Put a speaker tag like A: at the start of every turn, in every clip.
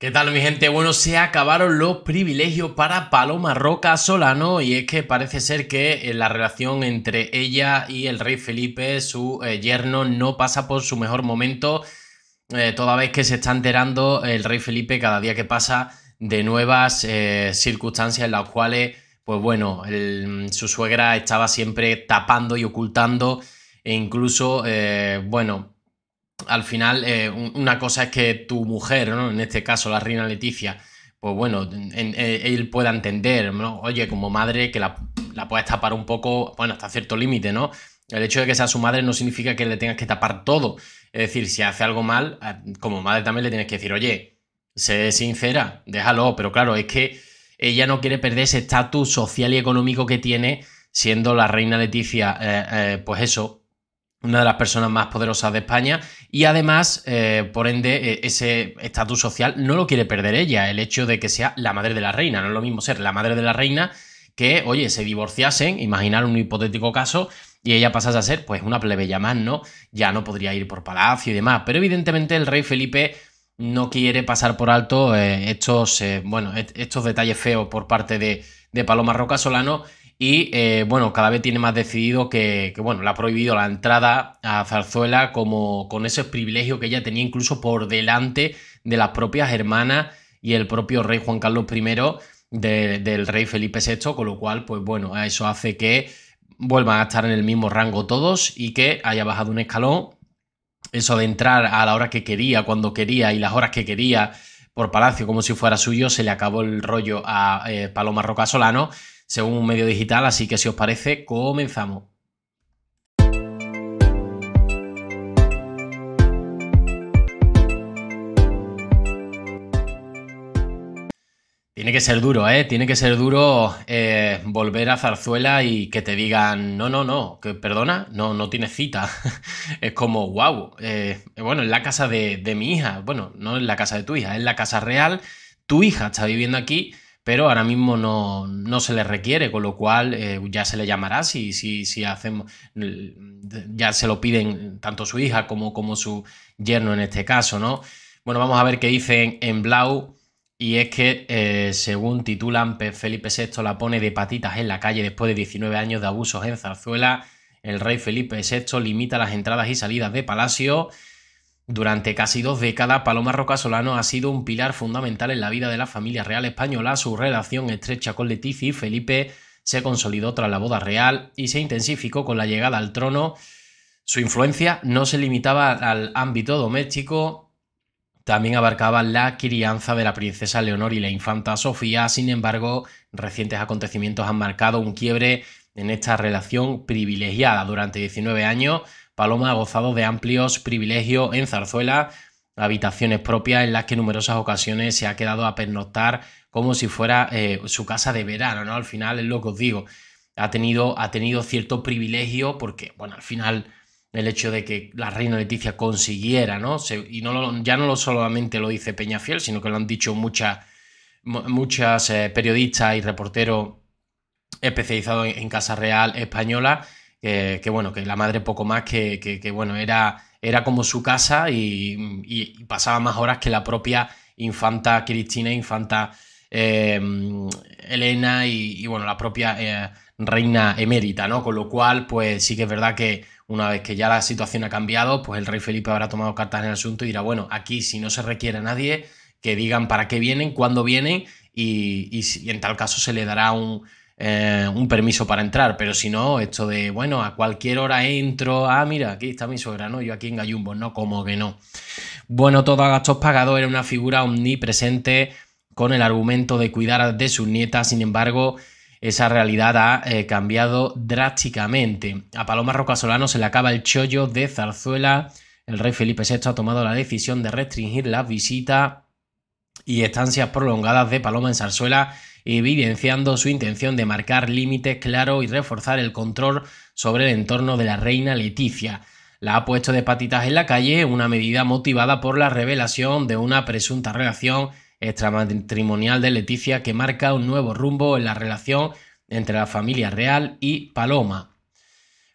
A: ¿Qué tal mi gente? Bueno, se acabaron los privilegios para Paloma Roca Solano y es que parece ser que eh, la relación entre ella y el rey Felipe, su eh, yerno, no pasa por su mejor momento, eh, toda vez que se está enterando el rey Felipe cada día que pasa de nuevas circunstancias en las cuales, pues bueno, su suegra estaba siempre tapando y ocultando e incluso, bueno, al final, eh, una cosa es que tu mujer, ¿no? en este caso la reina Leticia, pues bueno, eh, él pueda entender, ¿no? oye, como madre, que la, la puedas tapar un poco, bueno, hasta cierto límite, ¿no? El hecho de que sea su madre no significa que le tengas que tapar todo. Es decir, si hace algo mal, eh, como madre también le tienes que decir, oye, sé sincera, déjalo, pero claro, es que ella no quiere perder ese estatus social y económico que tiene siendo la reina Leticia, pues eso, una de las personas más poderosas de España y además, eh, por ende, e, ese estatus social no lo quiere perder ella, el hecho de que sea la madre de la reina, no es lo mismo ser la madre de la reina que, oye, se divorciasen, imaginar un hipotético caso y ella pasase a ser pues una plebeya más, ¿no? Ya no podría ir por palacio y demás, pero evidentemente el rey Felipe no quiere pasar por alto eh, estos, eh, bueno, estos detalles feos por parte de, de Paloma Roca Solano y eh, bueno, cada vez tiene más decidido que, bueno, le ha prohibido la entrada a Zarzuela como con ese privilegio que ella tenía incluso por delante de las propias hermanas y el propio rey Juan Carlos I del rey Felipe VI, con lo cual, pues bueno, eso hace que vuelvan a estar en el mismo rango todos y que haya bajado un escalón. Eso de entrar a la hora que quería, cuando quería y las horas que quería por palacio como si fuera suyo, se le acabó el rollo a eh, Paloma Roca Solano según un medio digital, así que si os parece, comenzamos. Tiene que ser duro, ¿eh? Tiene que ser duro eh, volver a Zarzuela y que te digan, no, no, no, que perdona, no, no tienes cita. es como, wow, eh, bueno, en la casa de, de mi hija, bueno, no en la casa de tu hija, es la casa real, tu hija está viviendo aquí, pero ahora mismo no, se le requiere, con lo cual eh, ya se le llamará si, si, si hacemos, ya se lo piden tanto su hija como, como su yerno en este caso, ¿no? Bueno, vamos a ver qué dicen en Blau. Y es que, eh, según titulan, Felipe VI la pone de patitas en la calle después de 19 años de abusos en Zarzuela. El rey Felipe VI limita las entradas y salidas de palacio. Durante casi dos décadas, Paloma Roca Solano ha sido un pilar fundamental en la vida de la familia real española. Su relación estrecha con Leticia y Felipe se consolidó tras la boda real y se intensificó con la llegada al trono. Su influencia no se limitaba al ámbito doméstico, también abarcaba la crianza de la princesa Leonor y la infanta Sofía. Sin embargo, recientes acontecimientos han marcado un quiebre en esta relación privilegiada. Durante 19 años, Paloma ha gozado de amplios privilegios en Zarzuela, habitaciones propias en las que en numerosas ocasiones se ha quedado a pernoctar como si fuera eh, su casa de verano, ¿no? Al final es lo que os digo, ha tenido, ha tenido cierto privilegio porque, bueno, al final el hecho de que la reina Leticia consiguiera, ¿no? y no ya no solamente lo dice Peñafiel, sino que lo han dicho muchas, muchas eh, periodistas y reporteros especializados en Casa Real Española, que, bueno, que la madre poco más que, que, bueno, era, era como su casa y, pasaba más horas que la propia infanta Cristina, infanta eh, Elena y, bueno, la propia eh, reina emérita, ¿no? Con lo cual, pues sí que es verdad que una vez que ya la situación ha cambiado, pues el rey Felipe habrá tomado cartas en el asunto y dirá, bueno, aquí si no se requiere a nadie, que digan para qué vienen, cuándo vienen y, y en tal caso se le dará un, eh, un permiso para entrar, pero si no, esto de, bueno, a cualquier hora entro, ah, mira, aquí está mi suegra, ¿no? Yo aquí en Gallumbo, no, como que no. Bueno, todo a gastos pagados era una figura omnipresente con el argumento de cuidar de sus nietas, sin embargo, esa realidad ha eh, cambiado drásticamente. A Paloma Rocasolano se le acaba el chollo de Zarzuela. El rey Felipe VI ha tomado la decisión de restringir las visitas y estancias prolongadas de Paloma en Zarzuela evidenciando su intención de marcar límites claros y reforzar el control sobre el entorno de la reina Leticia. La ha puesto de patitas en la calle, una medida motivada por la revelación de una presunta relación extramatrimonial de Leticia que marca un nuevo rumbo en la relación entre la familia real y Paloma.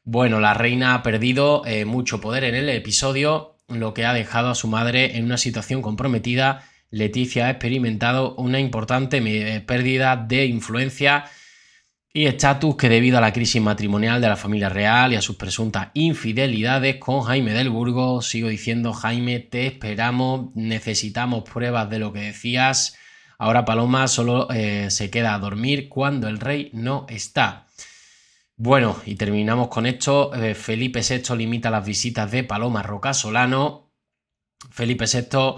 A: Bueno, la reina ha perdido eh, mucho poder en el episodio, lo que ha dejado a su madre en una situación comprometida Leticia ha experimentado una importante pérdida de influencia y estatus que debido a la crisis matrimonial de la familia real y a sus presuntas infidelidades con Jaime del Burgo, sigo diciendo Jaime, te esperamos, necesitamos pruebas de lo que decías. Ahora Paloma solo eh, se queda a dormir cuando el rey no está. Bueno, y terminamos con esto. Eh, Felipe VI limita las visitas de Paloma Roca Solano. Felipe VI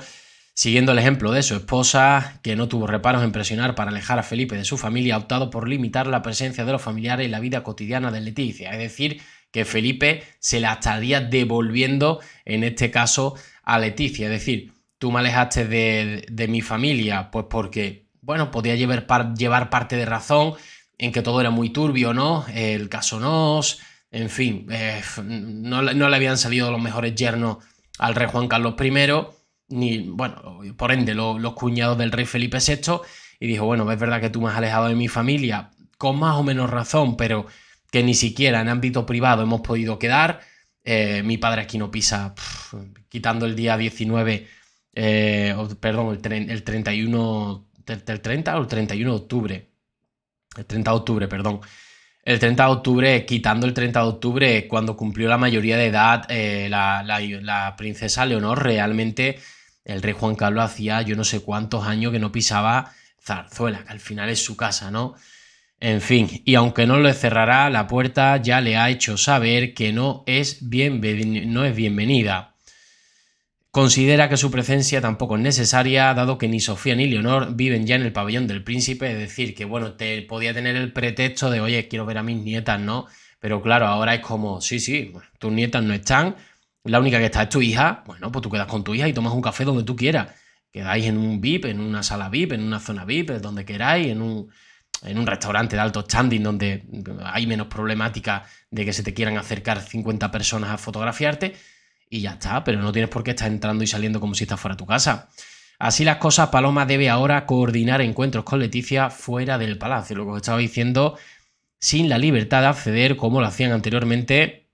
A: Siguiendo el ejemplo de su esposa, que no tuvo reparos en presionar para alejar a Felipe de su familia, ha optado por limitar la presencia de los familiares en la vida cotidiana de Leticia. Es decir, que Felipe se la estaría devolviendo, en este caso, a Leticia. Es decir, tú me alejaste de, mi familia, pues porque, bueno, podía llevar, llevar, parte de razón en que todo era muy turbio, ¿no? El caso Nos, en fin, eh, no, no le habían salido los mejores yernos al rey Juan Carlos I ni, bueno, por ende, los cuñados del rey Felipe VI, y dijo, bueno, es verdad que tú me has alejado de mi familia, con más o menos razón, pero que ni siquiera en ámbito privado hemos podido quedar. Eh, mi padre aquí no pisa, quitando el día 19, eh, perdón, el, el 31, el 30 o el 31 de octubre. El 30 de octubre, perdón. El 30 de octubre, quitando el 30 de octubre, cuando cumplió la mayoría de edad, eh, la, la, princesa Leonor realmente el rey Juan Carlos hacía yo no sé cuántos años que no pisaba Zarzuela, que al final es su casa, ¿no? En fin, y aunque no le cerrará la puerta, ya le ha hecho saber que no es, no es bienvenida. Considera que su presencia tampoco es necesaria, dado que ni Sofía ni Leonor viven ya en el pabellón del príncipe, es decir, que bueno, te podía tener el pretexto de, oye, quiero ver a mis nietas, ¿no? Pero claro, ahora es como, sí, sí, tus nietas no están, la única que está es tu hija, bueno, pues tú quedas con tu hija y tomas un café donde tú quieras. Quedáis en un VIP, en una sala VIP, en una zona VIP, donde queráis, en un, en un restaurante de alto standing donde hay menos problemática de que se te quieran acercar 50 personas a fotografiarte y ya está, pero no tienes por qué estar entrando y saliendo como si estás fuera de tu casa. Así las cosas, Paloma debe ahora coordinar encuentros con Leticia fuera del palacio, lo que os estaba diciendo, sin la libertad de acceder como lo hacían anteriormente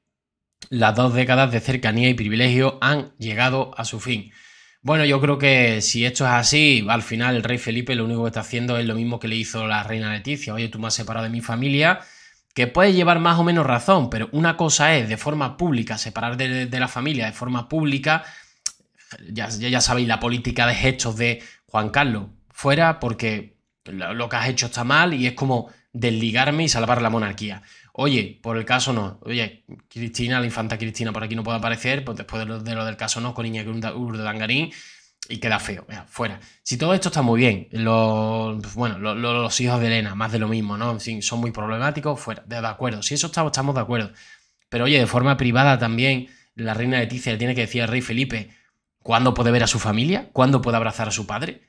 A: las dos décadas de cercanía y privilegio han llegado a su fin. Bueno, yo creo que si esto es así, al final el rey Felipe lo único que está haciendo es lo mismo que le hizo la reina Leticia. Oye, tú me has separado de mi familia, que puede llevar más o menos razón, pero una cosa es de forma pública, separar de, la familia de forma pública. Ya, ya, sabéis la política de gestos de Juan Carlos, fuera porque lo que has hecho está mal y es como desligarme y salvar la monarquía. Oye, por el caso no. Oye, Cristina, la infanta Cristina por aquí no puede aparecer, pues después de lo, del caso no, con Iñaki Urdangarín, y queda feo, fuera. Si todo esto está muy bien, los, bueno, hijos de Elena, más de lo mismo, ¿no? son muy problemáticos, fuera, de, acuerdo. Si eso estamos, estamos de acuerdo. Pero oye, de forma privada también, la reina Leticia le tiene que decir al rey Felipe cuándo puede ver a su familia, cuándo puede abrazar a su padre.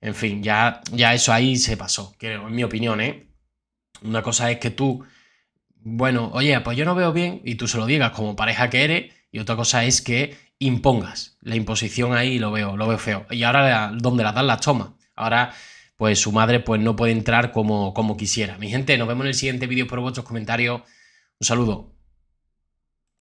A: En fin, ya, ya eso ahí se pasó, en mi opinión, ¿eh? Una cosa es que tú bueno, oye, pues yo no veo bien y tú se lo digas como pareja que eres y otra cosa es que impongas la imposición ahí lo veo, lo veo feo. Y ahora donde las dan las tomas. Ahora pues su madre pues no puede entrar como, como quisiera. Mi gente, nos vemos en el siguiente vídeo por vuestros comentarios. Un saludo.